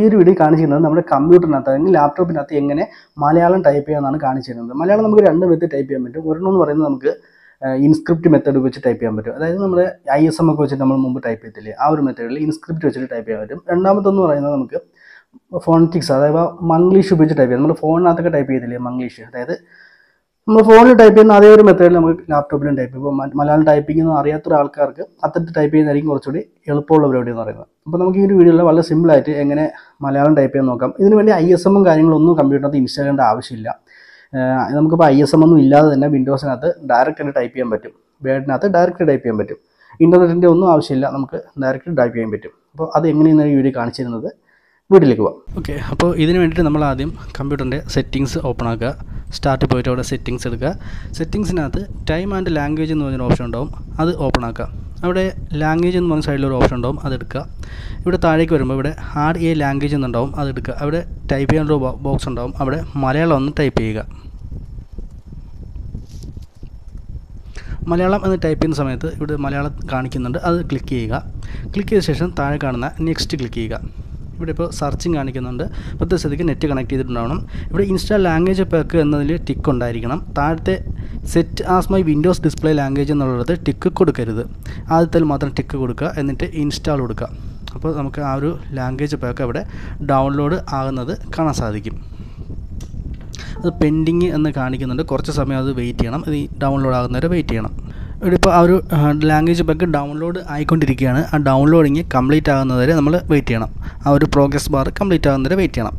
ഈ ഒരു വീഡിയോ കാണിച്ചിരുന്നത് നമ്മുടെ കമ്പ്യൂട്ടറിനകത്ത് അല്ലെങ്കിൽ ലാപ്ടോപ്പിനകത്ത് എങ്ങനെ മലയാളം ടൈപ്പ് ചെയ്യാമെന്നാണ് കാണിച്ചിരുന്നത് മലയാളം നമുക്ക് രണ്ട് വിധത്തിൽ ടൈപ്പ് ചെയ്യാൻ പറ്റും. ഒരെണ്ണം എന്ന് പറയുന്നത് നമുക്ക് ഇൻസ്ക്രിപ്റ്റ് മെത്തേഡ് വെച്ച് ടൈപ്പ് ചെയ്യാൻ പറ്റും. അതായത് നമ്മുടെ ഐ എസ് എം ഒക്കെ വെച്ചിട്ട് നമ്മൾ മുമ്പ് ടൈപ്പ് ചെയ്തില്ലേ ആ ഒരു മെത്തേഡിൽ ഇൻസ്ക്രിപ്റ്റ് വെച്ചിട്ട് ടൈപ്പ് ചെയ്യാൻ പറ്റും. രണ്ടാമത്തെന്ന് പറയുന്നത് നമുക്ക് ഫോണറ്റിക്സ് അതായത് മംഗ്ലീഷ് ഉപയോഗിച്ച് ടൈപ്പ് ചെയ്യാം. നമ്മൾ ഫോണിനകത്തൊക്കെ ടൈപ്പ് ചെയ്തില്ലേ മംഗ്ലീഷ്? അതായത് നമ്മൾ ഫോണിൽ ടൈപ്പ് ചെയ്യുന്ന അതേ ഒരു മെത്തേഡിൽ നമുക്ക് ലാപ്ടോപ്പിലും ടൈപ്പ് ചെയ്യും. ഇപ്പോൾ മലയാളം ടൈപ്പിംഗ് എന്ന് അറിയാത്ത ഒരാൾക്കാർക്ക് അത്തരത്തിൽ ടൈപ്പ് ചെയ്യുന്നതായിരിക്കും കുറച്ചുകൂടി എളുപ്പമുള്ള പരിപാടി എന്ന് പറയുന്നത്. അപ്പോൾ നമുക്ക് ഈ ഒരു വീഡിയോയിൽ വളരെ സിമ്പിളായിട്ട് എങ്ങനെ മലയാളം ടൈപ്പ് ചെയ്യാൻ നോക്കാം. ഇതിന് വേണ്ടി ഐ എസ് എമ്മും കാര്യങ്ങളൊന്നും കമ്പ്യൂട്ടറിനകത്ത് ഇൻസ്റ്റാൾ ചെയ്യേണ്ട ആവശ്യമില്ല. നമുക്കിപ്പോൾ ഐ എസ് എം ഒന്നും ഇല്ലാതെ തന്നെ വിൻഡോസിനകത്ത് ഡയറക്റ്റ് തന്നെ ടൈപ്പ് ചെയ്യാൻ പറ്റും. വേർഡിനകത്ത് ഡയറക്റ്റ് ടൈപ്പ് ചെയ്യാൻ പറ്റും. ഇന്റർനെറ്റിന്റെ ഒന്നും ആവശ്യമില്ല. നമുക്ക് ഡയറക്റ്റ് ടൈപ്പ് ചെയ്യാൻ പറ്റും. അപ്പോൾ അത് എങ്ങനെയാണ് ഈ വീഡിയോ കാണിച്ചിരുന്നത് വീട്ടിലേക്ക് പോകാം ഓക്കെ അപ്പോൾ ഇതിന് വേണ്ടിയിട്ട് നമ്മൾ ആദ്യം കമ്പ്യൂട്ടറിന്റെ സെറ്റിങ്സ് ഓപ്പൺ ആക്കുക. സ്റ്റാർട്ട് പോയിട്ട് അവിടെ സെറ്റിങ്സ് എടുക്കുക. സെറ്റിങ്സിനകത്ത് ടൈം ആൻഡ് ലാംഗ്വേജ് എന്ന് പറഞ്ഞൊരു ഓപ്ഷൻ ഉണ്ടാവും. അത് ഓപ്പൺ ആക്കുക. അവിടെ ലാംഗ്വേജ് എന്ന് പറഞ്ഞ സൈഡിലൊരു ഓപ്ഷൻ ഉണ്ടാവും. അത് എടുക്കുക. ഇവിടെ താഴേക്ക് വരുമ്പോൾ ഇവിടെ ആഡ് എ ലാംഗ്വേജ് എന്നുണ്ടാവും. അത് എടുക്കുക. അവിടെ ടൈപ്പ് ചെയ്യാനൊരു ബോക്സ് ഉണ്ടാവും. അവിടെ മലയാളം ഒന്ന് ടൈപ്പ് ചെയ്യുക. മലയാളം എന്ന് ടൈപ്പ് ചെയ്യുന്ന സമയത്ത് ഇവിടെ മലയാളം കാണിക്കുന്നുണ്ട്. അത് ക്ലിക്ക് ചെയ്യുക. ക്ലിക്ക് ചെയ്ത ശേഷം താഴെ കാണുന്ന നെക്സ്റ്റ് ക്ലിക്ക് ചെയ്യുക. ഇവിടെ ഇപ്പോൾ സർച്ചിങ് കാണിക്കുന്നുണ്ട്. പ്രത്യേക സ്ഥിതിക്ക് നെറ്റ് കണക്ട് ചെയ്തിട്ടുണ്ടാവണം. ഇവിടെ ഇൻസ്റ്റാൾ ലാംഗ്വേജ് പാക്ക് എന്നതിൽ ടിക്ക് ഉണ്ടായിരിക്കണം. താഴത്തെ set as my Windows display language എന്നുള്ളത് ടിക്ക് കൊടുക്കരുത്. ആദ്യത്തിൽ മാത്രം ടിക്ക് കൊടുക്കുക എന്നിട്ട് ഇൻസ്റ്റാൾ കൊടുക്കുക. അപ്പോൾ നമുക്ക് ആ ഒരു ലാംഗ്വേജ് പാക്ക് അവിടെ ഡൗൺലോഡ് ആകുന്നത് കാണാൻ സാധിക്കും. അത് പെൻഡിങ് എന്ന് കാണിക്കുന്നുണ്ട്. കുറച്ച് സമയം അത് വെയിറ്റ് ചെയ്യണം. ഇത് ഡൗൺലോഡ് ആകുന്നവരെ വെയിറ്റ് ചെയ്യണം. ഇപ്പോൾ ആ ഒരു ലാംഗ്വേജ് പാക്ക് ഡൗൺലോഡ് ആയിക്കൊണ്ടിരിക്കുകയാണ്. ആ ഡൗൺലോഡിങ് കംപ്ലീറ്റ് ആകുന്നതുവരെ നമ്മൾ വെയിറ്റ് ചെയ്യണം. ആ ഒരു പ്രോഗ്രസ് ബാർ കംപ്ലീറ്റ് ആകുന്നതുവരെ വെയിറ്റ് ചെയ്യണം.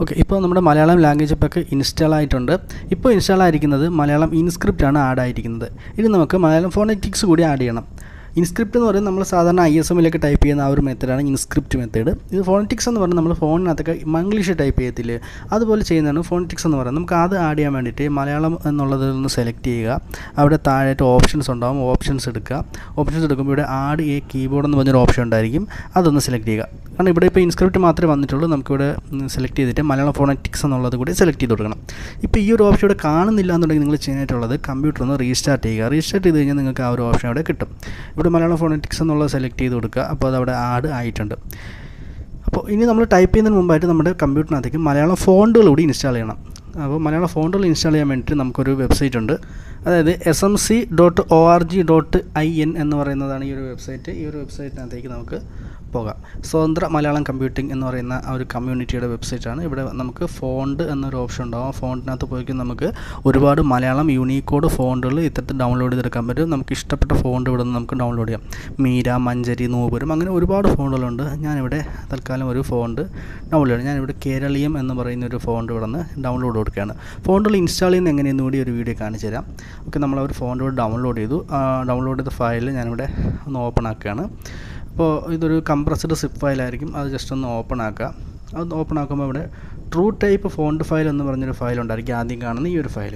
ഓക്കെ ഇപ്പോൾ നമ്മുടെ മലയാളം ലാംഗ്വേജ് പാക്ക് ഇൻസ്റ്റാൾ ആയിട്ടുണ്ട്. ഇപ്പോൾ ഇൻസ്റ്റാൾ ആയിരിക്കുന്നത് മലയാളം ഇൻസ്ക്രിപ്റ്റ് ആണ് ആഡ് ആയിരിക്കുന്നത്. ഇനി നമുക്ക് മലയാളം ഫോണറ്റിക്സ് കൂടി ആഡ് ചെയ്യണം. ഇൻസ്ക്രിപ്റ്റ് എന്ന് പറയുന്നത് നമ്മൾ സാധാരണ ഐ എസ് എമ്മിലൊക്കെ ടൈപ്പ് ചെയ്യുന്ന ആ ഒരു മെത്തേഡാണ് ഇൻസ്ക്രിപ്റ്റ് മെത്തേഡ് ഇത് ഫോണറ്റിക്സ് എന്ന് പറഞ്ഞാൽ നമ്മൾ ഫോണിനകത്തൊക്കെ മംഗ്ലീഷ് ടൈപ്പ് ചെയ്യത്തില്ലേ? അതുപോലെ ചെയ്യുന്നതാണ് ഫോണറ്റിക്സ് എന്ന് പറയുന്നത്. നമുക്ക് അത് ആഡ് ചെയ്യാൻ വേണ്ടിയിട്ട് മലയാളം എന്നുള്ളതിൽ നിന്ന് സെലക്ട് ചെയ്യുക. അവിടെ താഴെയായിട്ട് ഓപ്ഷൻസ് ഉണ്ടാകും ഓപ്ഷൻസ് എടുക്കുക. ഓപ്ഷൻസ് എടുക്കുമ്പോൾ ഇവിടെ ആഡ് എ കീബോർഡ് എന്ന് പറഞ്ഞൊരു ഓപ്ഷൻ ഉണ്ടായിരിക്കും. അതൊന്ന് സെലക്ട് ചെയ്യുക. കാരണം ഇവിടെ ഇപ്പോൾ ഇൻസ്ക്രിപ്റ്റ് മാത്രമേ വന്നിട്ടുള്ളൂ. നമുക്കിവിടെ സെലക്ട് ചെയ്തിട്ട് മലയാളം ഫോണറ്റിക്സ് എന്നുള്ളത് കൂടി സെലക്ട് ചെയ്ത് കൊടുക്കണം. ഇപ്പോൾ ഈ ഒരു ഓപ്ഷൻ ഇവിടെ കാണുന്നില്ല എന്നുണ്ടെങ്കിൽ നിങ്ങൾ ചെയ്യാനായിട്ടുള്ളത് കമ്പ്യൂട്ടർ ഒന്ന് റീസ്റ്റാർട്ട് ചെയ്യുക. റീസ്റ്റാർട്ട് ചെയ്ത് കഴിഞ്ഞാൽ നിങ്ങൾക്ക് ആ ഒരു ഓപ്ഷൻ അവിടെ കിട്ടും. ഇവിടെ മലയാളം ഫോണറ്റിക്സ് എന്നുള്ളത് സെലക്ട് ചെയ്ത് കൊടുക്കുക. അപ്പോൾ അത് അവിടെ ആഡ് ആയിട്ടുണ്ട്. അപ്പോൾ ഇനി നമ്മൾ ടൈപ്പ് ചെയ്യുന്നതിന് മുമ്പായിട്ട് നമ്മുടെ കമ്പ്യൂട്ടറിനകത്തേക്ക് മലയാളം ഫോണ്ടുകൾ കൂടി ഇൻസ്റ്റാൾ ചെയ്യണം. അപ്പോൾ മലയാളം ഫോണ്ടുകൾ ഇൻസ്റ്റാൾ ചെയ്യാൻ വേണ്ടിയിട്ട് നമുക്കൊരു വെബ്സൈറ്റ് ഉണ്ട്. അതായത് S M C dot O R G dot I N എന്ന് പറയുന്നതാണ് ഈ ഒരു വെബ്സൈറ്റ് ഈ ഒരു വെബ്സൈറ്റിനകത്തേക്ക് നമുക്ക് പോകാം. സ്വതന്ത്ര മലയാളം കമ്പ്യൂട്ടിംഗ് എന്ന് പറയുന്ന ഒരു കമ്മ്യൂണിറ്റിയുടെ വെബ്സൈറ്റാണ് ഇവിടെ നമുക്ക് ഫോണ്ട് എന്നൊരു ഓപ്ഷൻ ഉണ്ടാവും. ആ ഫോണ്ടിനകത്ത് പോയി നമുക്ക് ഒരുപാട് മലയാളം യൂണീക്കോഡ് ഫോണ്ടുകൾ ഇത്തരത്തിൽ ഡൗൺലോഡ് ചെയ്തെടുക്കാൻ പറ്റും. നമുക്ക് ഇഷ്ടപ്പെട്ട ഫോണ്ട് ഇവിടെ നിന്ന് നമുക്ക് ഡൗൺലോഡ് ചെയ്യാം. മീര മഞ്ചരി നൂപുരം അങ്ങനെ ഒരുപാട് ഫോണ്ടുകളുണ്ട് ഞാനിവിടെ തൽക്കാലം ഒരു ഫോണ്ട് ഡൗൺലോഡ് ചെയ്യണം. ഞാനിവിടെ കേരളീയം എന്ന് പറയുന്ന ഒരു ഫോണ്ട് ഇവിടെ നിന്ന് ഡൗൺലോഡ് കൊടുക്കുകയാണ്. ഫോണ്ടുകൾ ഇൻസ്റ്റാൾ ചെയ്യുന്ന എങ്ങനെയെന്ന് കൂടി ഒരു വീഡിയോ കാണിച്ചു തരാം. ഓക്കെ നമ്മൾ ഒരു ഫോണ്ട് ഇവിടെ ഡൗൺലോഡ് ചെയ്തു. ഡൗൺലോഡ് ചെയ്ത ഫയൽ ഞാനിവിടെ ഒന്ന് ഓപ്പൺ ആക്കുകയാണ്. അപ്പോൾ ഇതൊരു കംപ്രസ്ഡ് സിപ്പ് ഫയലായിരിക്കും അത് ജസ്റ്റ് ഒന്ന് ഓപ്പൺ ആക്കുക. അത് ഓപ്പൺ ആക്കുമ്പോൾ ഇവിടെ ട്രൂ ടൈപ്പ് ഫോണ്ട് ഫയൽ എന്ന് പറഞ്ഞൊരു ഫയൽ ഉണ്ടായിരിക്കും ആദ്യം കാണുന്ന ഈ ഒരു file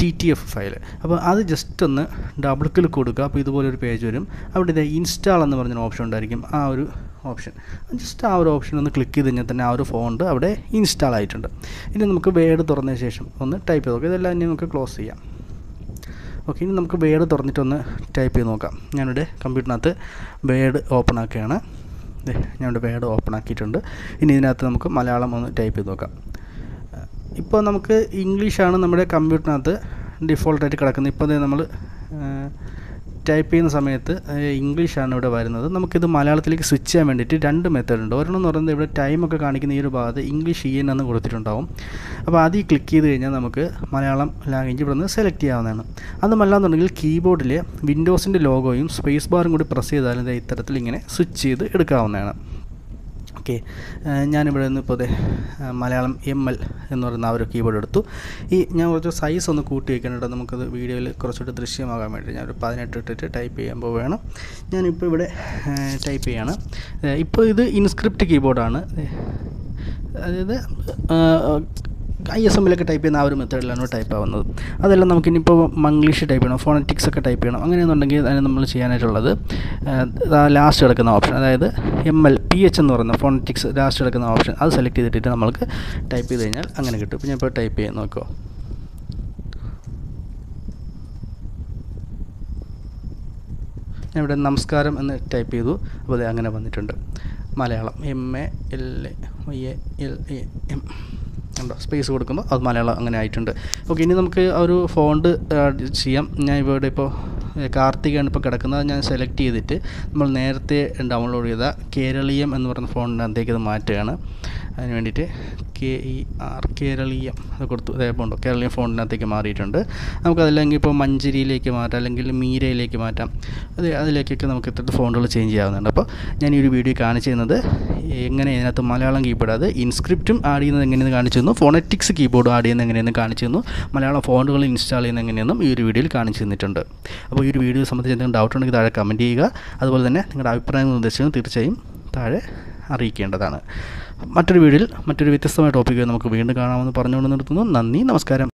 T T F file അപ്പോൾ അത് ജസ്റ്റ് ഒന്ന് ഡബിൾ ക്ലിക്ക് കൊടുക്കുക. അപ്പോൾ ഇതുപോലെ ഒരു പേജ് വരും. അവിടെ ഇത് ഇൻസ്റ്റാൾ എന്ന് പറഞ്ഞൊരു ഓപ്ഷൻ ഉണ്ടായിരിക്കും. ആ ഒരു ഓപ്ഷൻ ജസ്റ്റ് ആ ഒരു ഓപ്ഷൻ ഒന്ന് ക്ലിക്ക് ചെയ്ത് കഴിഞ്ഞാൽ തന്നെ ആ ഒരു ഫോണ്ട് അവിടെ ഇൻസ്റ്റാൾ ആയിട്ടുണ്ട്. ഇനി നമുക്ക് വേഡ് തുറന്ന ശേഷം ഒന്ന് ടൈപ്പ് ചെയ്ത് നോക്കാം. ഇതെല്ലാം ഇനി നമുക്ക് ക്ലോസ് ചെയ്യാം. ഓക്കെ ഇനി നമുക്ക് വേഡ് തുറന്നിട്ടൊന്ന് ടൈപ്പ് ചെയ്ത് നോക്കാം. ഞാനിവിടെ കമ്പ്യൂട്ടറിനകത്ത് വേഡ് ഓപ്പൺ ആക്കുകയാണ് ഞാനിവിടെ വേഡ് ഓപ്പൺ ആക്കിയിട്ടുണ്ട് ഇനി ഇതിനകത്ത് നമുക്ക് മലയാളം ഒന്ന് ടൈപ്പ് ചെയ്ത് നോക്കാം. ഇപ്പോൾ നമുക്ക് ഇംഗ്ലീഷാണ് നമ്മുടെ കമ്പ്യൂട്ടറിനകത്ത് ഡിഫോൾട്ടായിട്ട് കിടക്കുന്നത്. ഇപ്പോൾ നമ്മൾ ടൈപ്പ് ചെയ്യുന്ന സമയത്ത് ഇംഗ്ലീഷാണ് ഇവിടെ വരുന്നത്. നമുക്കിത് മലയാളത്തിലേക്ക് സ്വിച്ച് ചെയ്യാൻ വേണ്ടിയിട്ട് രണ്ട് മെത്തേഡ് ഉണ്ട്. ഒരെണ്ണം എന്ന് പറയുന്നത് ഇവിടെ ടൈമൊക്കെ കാണിക്കുന്ന ഈ ഒരു ഭാഗത്ത് ഇംഗ്ലീഷ് ഇ എൻ എന്ന് കൊടുത്തിട്ടുണ്ടാവും. അപ്പോൾ അത് ഈ ക്ലിക്ക് ചെയ്ത് കഴിഞ്ഞാൽ നമുക്ക് മലയാളം ലാംഗ്വേജ് ഇവിടെ നിന്ന് സെലക്ട് ചെയ്യാവുന്നതാണ്. അതുമല്ലാന്നുണ്ടെങ്കിൽ കീബോർഡിൽ വിൻഡോസിന്റെ ലോഗോയും സ്പേസ് ബാറും കൂടി പ്രസ് ചെയ്താലും ഇത്തരത്തിൽ ഇങ്ങനെ സ്വിച്ച് ചെയ്ത് എടുക്കാവുന്നതാണ്. ഓക്കെ. ഞാനിവിടെ നിന്ന് ഇപ്പോൾ മലയാളം എം എൽ എന്ന് പറയുന്ന ആ ഒരു കീബോർഡ് എടുത്തു. ഈ ഞാൻ കുറച്ച് സൈസ് ഒന്ന് കൂട്ടി വയ്ക്കാനുണ്ട് നമുക്കത് വീഡിയോയിൽ കുറച്ചുകൂടി ദൃശ്യമാകാൻ വേണ്ടി. ഞാനൊരു പതിനെട്ട് ഇട്ടിട്ട് ടൈപ്പ് ചെയ്യുമ്പോൾ വേണം ഞാനിപ്പോൾ ഇവിടെ ടൈപ്പ് ചെയ്യാണ്. ഇപ്പോൾ ഇത് ഇൻസ്ക്രിപ്റ്റ് കീബോർഡാണ് അതായത് ഐ എസ് എമ്മിലൊക്കെ ടൈപ്പ് ചെയ്യുന്ന ആ ഒരു മെത്തേഡിലാണ് ടൈപ്പ് ആവുന്നത്. അതെല്ലാം നമുക്ക് ഇനിയിപ്പോൾ മംഗ്ലീഷ് ടൈപ്പ് ചെയ്യണം ഫോണറ്റിക്സ് ഒക്കെ ടൈപ്പ് ചെയ്യണം അങ്ങനെയെന്നുണ്ടെങ്കിൽ അതിന് നമ്മൾ ചെയ്യാനായിട്ടുള്ളത് ലാസ്റ്റ് കിടക്കുന്ന ഓപ്ഷൻ അതായത് എം എൽ പി എച്ച് എന്ന് പറയുന്ന ഫോണറ്റിക്സ് ലാസ്റ്റ് കിടക്കുന്ന ഓപ്ഷൻ അത് സെലക്ട് ചെയ്തിട്ട് നമ്മൾക്ക് ടൈപ്പ് ചെയ്ത് കഴിഞ്ഞാൽ അങ്ങനെ കിട്ടും. ഇപ്പോൾ ഞാൻ ഇപ്പോൾ ടൈപ്പ് ചെയ്യാൻ നോക്കുമോ ഞാൻ ഇവിടെ നമസ്കാരം എന്ന് ടൈപ്പ് ചെയ്തു. അപ്പോൾ അത് അങ്ങനെ വന്നിട്ടുണ്ട്. Malayalam M A L A L A M ഉണ്ടോ സ്പേസ് കൊടുക്കുമ്പോൾ അത് മലയാളം അങ്ങനെ ആയിട്ടുണ്ട്. ഓക്കെ ഇനി നമുക്ക് ഒരു ഫോണ്ട് ചെയ്യാം. ഞാൻ ഇവിടെ ഇപ്പോൾ കാർത്തികയാണ് ഇപ്പോൾ കിടക്കുന്നത്. ഞാൻ സെലക്ട് ചെയ്തിട്ട് നമ്മൾ നേരത്തെ ഡൗൺലോഡ് ചെയ്ത കേരളീയം എന്ന് പറയുന്ന ഫോണിന്റെ അകത്തേക്ക് ഇത് മാറ്റുകയാണ്. അതിന് വേണ്ടിയിട്ട് കെ ഇ ആർ കേരളീയം അത് കൊടുത്തു. അതേപോലെ ഉണ്ടോ? കേരളീയം ഫോണിനകത്തേക്ക് മാറിയിട്ടുണ്ട്. നമുക്കതല്ലെങ്കിൽ ഇപ്പോൾ മഞ്ചരിയിലേക്ക് മാറ്റാം അല്ലെങ്കിൽ മീരയിലേക്ക് മാറ്റാം. അത് അതിലേക്കൊക്കെ നമുക്ക് ഇത്തരത്തിൽ ഫോണുകൾ ചേഞ്ച് ചെയ്യാവുന്നുണ്ട് അപ്പോൾ ഞാൻ ഈ ഒരു വീഡിയോ കാണിച്ചു തരുന്നത് എങ്ങനെ ഇതിനകത്ത് മലയാളം കീബോർഡ് അത് ഇൻസ്ക്രിപ്റ്റും ആഡ് ചെയ്യുന്നത് എങ്ങനെയെന്ന് കാണിച്ചു തന്നു ഫോണറ്റിക്സ് കീബോർഡ് ആഡ് ചെയ്യുന്നത് എങ്ങനെയെന്ന് കാണിച്ചു തന്നു മലയാളം ഫോണ്ടുകൾ ഇൻസ്റ്റാൾ ചെയ്യുന്നത് എങ്ങനെയെന്നും ഈ ഒരു വീഡിയോയിൽ കാണിച്ചു തന്നിട്ടുണ്ട്. അപ്പോൾ ഈ ഒരു വീഡിയോ സംബന്ധിച്ച് എന്തെങ്കിലും ഡൗട്ട് ഉണ്ടെങ്കിൽ താഴെ കമന്റ് ചെയ്യുക. അതുപോലെ തന്നെ നിങ്ങളുടെ അഭിപ്രായങ്ങളും നിർദ്ദേശങ്ങളും തീർച്ചയായും താഴെ അറിയിക്കേണ്ടതാണ്. മറ്റൊരു വീഡിയോയിൽ മറ്റൊരു വ്യത്യസ്തമായ ടോപ്പിക്ക് നമുക്ക് വീണ്ടും കാണാമെന്ന് പറഞ്ഞുകൊണ്ട് നിർത്തുന്നു. നന്ദി നമസ്കാരം.